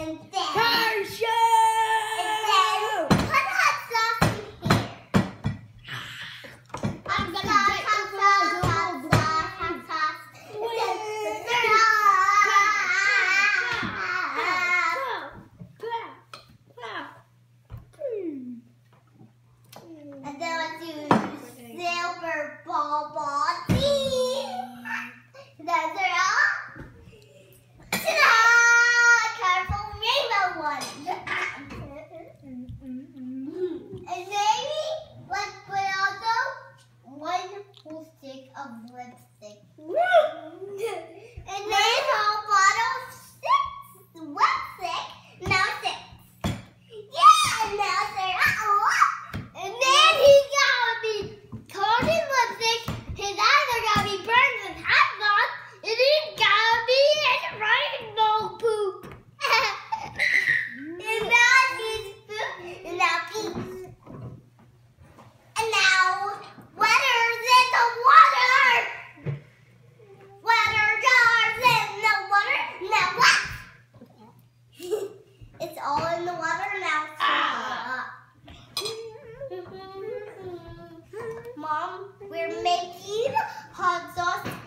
And then... Car! And then put hot sauce in here. Hot sauce, hot sauce, hot sauce, hot sauce. And then let's do silver ball ball. full stick of lipstick. We're making hot sauce